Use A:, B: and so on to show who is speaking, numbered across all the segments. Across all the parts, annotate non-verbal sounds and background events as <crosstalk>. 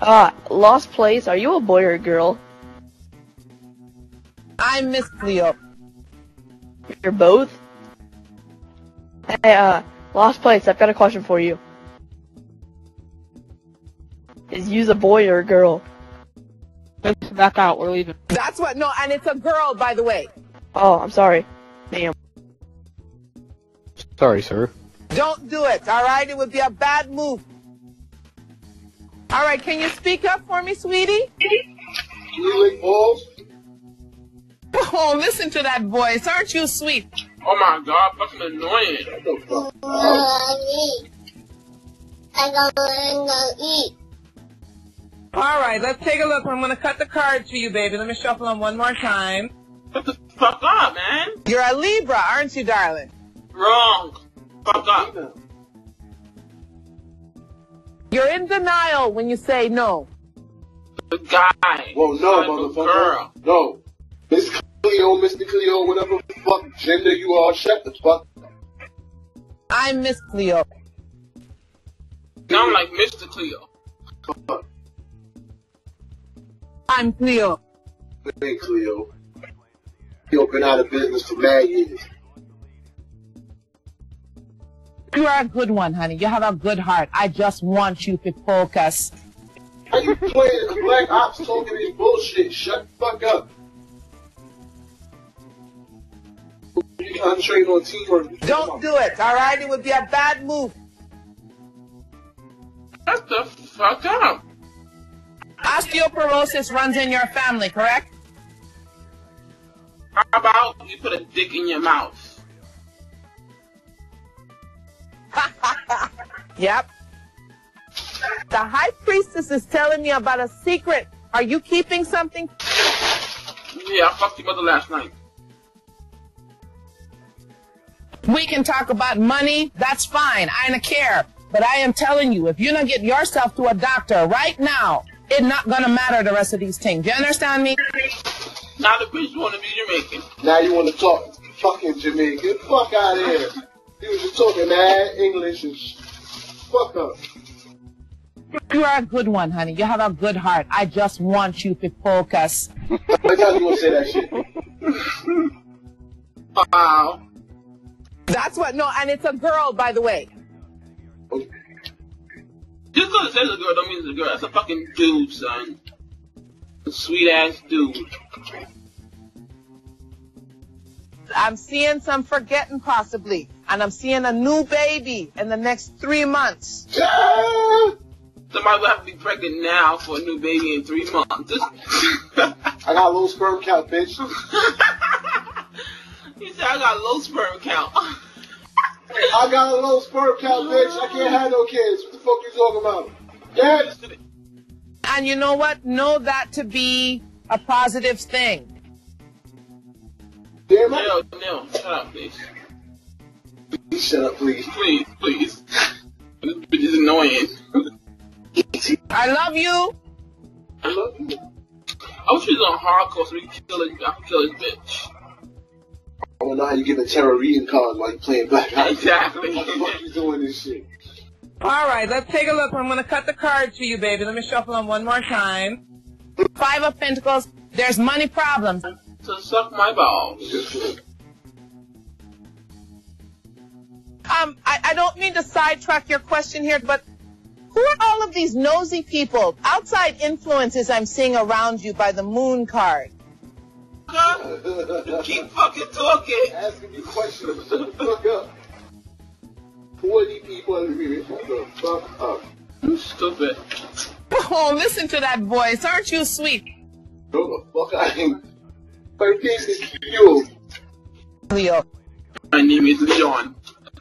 A: Uh, Lost Place, are you a boy or a girl?
B: I'm Miss Cleo.
A: You're both? Hey, uh, Lost Place, I've got a question for you. Is you a boy or a girl?
C: Let's back out. We're leaving.
B: That's what, no, and it's a girl, by the way.
A: Oh, I'm sorry. Damn.
D: Sorry, sir.
B: Don't do it, alright? It would be a bad move. Alright, can you speak up for me, sweetie?
E: You lick balls?
B: Oh, listen to that voice. Aren't you sweet?
F: Oh my god, fucking annoying.
E: What the fuck?
G: I don't want to eat.
B: Alright, let's take a look. I'm gonna cut the cards for you, baby. Let me shuffle them one more time.
F: Shut the fuck up, man.
B: You're a Libra, aren't you, darling?
F: Wrong. Fuck up.
B: You're in denial when you say no.
F: The guy.
E: Whoa, no,
F: Son of a
E: motherfucker.
F: Girl.
E: No. Miss Cleo, Mr. Cleo, whatever the fuck gender you are, shut the fuck
B: I'm Miss Cleo.
F: Now I'm like Mr. Cleo.
E: up.
B: I'm Cleo.
E: Hey, Cleo. Cleo been out of business for mad years.
B: You are a good one, honey. You have a good heart. I just want you to focus.
E: How you playing black ops talking this bullshit? Shut the fuck up. You concentrate on teamwork.
B: Don't do it, alright? It would be a bad move.
F: Shut the fuck up.
B: Osteoporosis runs in your family, correct?
F: How about you put a dick in your mouth? <laughs>
B: Yep. The high priestess is telling me about a secret. Are you keeping something?
F: Yeah, I fucked your mother last night.
B: We can talk about money. That's fine. I don't care. But I am telling you, if you don't get yourself to a doctor right now, it's not gonna matter the rest of these things. You understand me?
F: Now the bitch wanna be Jamaican.
E: Now you want to talk fucking Jamaican. Fuck out of here. You was just talking mad English and sh- fuck up.
B: You are a good one, honey. You have a good heart. I just want you to focus.
E: Next time you want to say that shit.
F: Wow.
B: That's what, no, and it's a girl, by the way.
F: Just because it says a girl don't mean it's a girl. That's a fucking dude, son. A sweet ass dude.
B: I'm seeing some forgetting possibly. And I'm seeing a new baby in the next three months.
F: Somebody will have to be pregnant now for a new baby in three months.
E: I got a low sperm count, bitch. <laughs>
F: he said I got a low sperm count.
E: I got a low sperm count, bitch. I can't have no kids. What the fuck you talking about? Dad?
B: And you know what? Know that to be a positive thing.
E: Damn right.
F: no, no, shut up, please.
E: Shut up, please.
F: Please, please. This bitch is annoying.
B: I love you.
E: I love you.
F: I wish she was on hardcore so we could kill this, I could kill this bitch.
E: I don't know how you get a tarot reading card while you're playing Black Ops.
F: Exactly.
E: What the fuck you doing this shit?
B: All right, let's take a look. I'm going to cut the cards for you, baby. Let me shuffle them one more time. Five of Pentacles. There's money problems.
F: So suck my balls. <laughs>
B: Um, I, I don't mean to sidetrack your question here, but who are all of these nosy people, outside influences I'm seeing around you by the moon card?
F: Keep fucking talking.
E: Asking me questions. Shut the fuck up. 40 people in the mirror. Shut the fuck up.
F: You stupid.
B: Oh, listen to that voice. Aren't you sweet?
E: No, the fuck I ain't. My face is you.
B: Leo.
F: My name is Leon.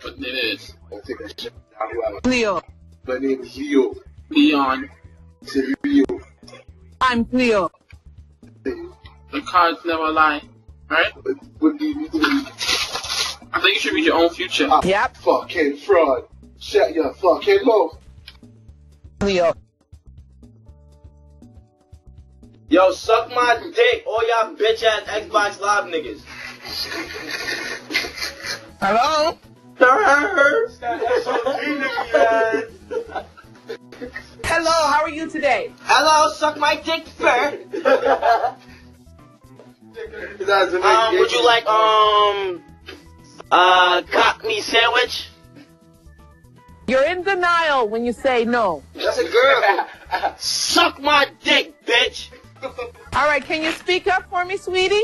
F: That's what it is.
E: I'll take that shit out.
B: Leo.
E: My name is Leo.
F: Leon.
E: Say Leo.
B: I'm Cleo.
F: The cards never lie. Right?
E: What, what do you do?
F: I think you should read your own future.
E: Ah,
B: Yep.
E: Fucking fraud. Shut your fucking mouth.
B: Leo.
H: Yo, suck my dick, all y'all bitch ass Xbox Live niggas.
B: Hello? Hello, how are you today?
D: Hello, suck my dick fur. Um, would you like um uh cock me sandwich?
B: You're in denial when you say no.
D: That's a girl. suck my dick, bitch.
B: All right, can you speak up for me, sweetie?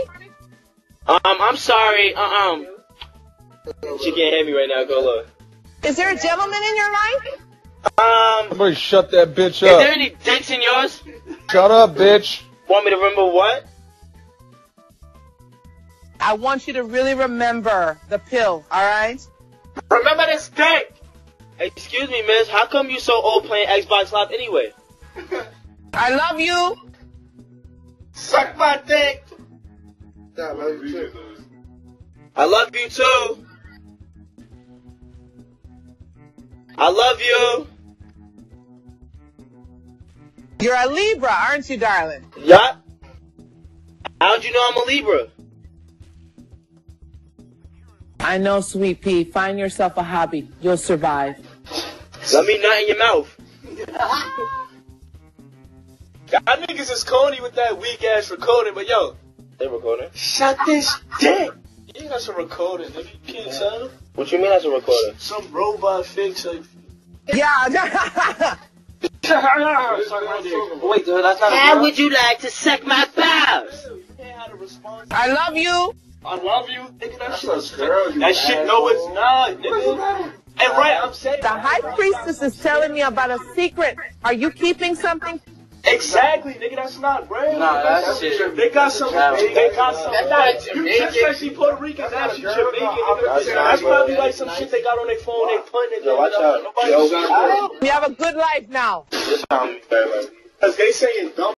D: Um, I'm sorry. Uh, um, she can't hear me right now. Go look.
B: Is there a gentleman in your life?
D: Um,
I: Somebody shut that bitch up.
D: is there any dicks in yours?
I: Shut up, bitch.
D: Want me to remember what?
B: I want you to really remember the pill, all right?
D: Remember this dick. Excuse me, miss. How come you so old playing Xbox Live anyway?
B: I love you.
D: Suck my dick.
E: Yeah, love you too.
D: I love you too. I love you.
B: You're a Libra, aren't you, darling?
D: Yup. How'd you know I'm a Libra?
B: I know, sweet pea. Find yourself a hobby. You'll survive.
D: Let me nut in your mouth. <laughs>
H: Y'all niggas is corny with that weak ass recording, but yo,
D: They recording?
H: shut this dick. You ain't got some recording, nigga. You can't tell.
D: What you mean as a recorder?
H: Some robot fix like.
B: Yeah. <laughs>
D: Wait, dude, that's not How would you like to suck my balls?
B: I love you.
H: I love you, nigga. That shit. That shit. No, it's not, nigga. And right, I'm saying.
B: The high priestess is telling me about a secret. Are you keeping something?
H: Exactly, nigga. That's not real.
D: Nah, that shit-
H: They got some. They got some.
F: That's not
H: You just
F: Jamaican.
H: say she Puerto Rican, now she Jamaican. nigga. That's probably like some shit they got on their phone. They putting it.
D: Yo, watch out.
H: Nobody.
B: We have a good life now.
D: This sounds very
H: Cause they saying dumb.